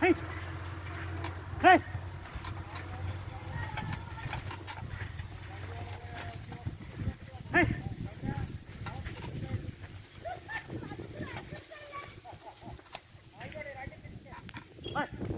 Hey! Hey! Hey! Hey!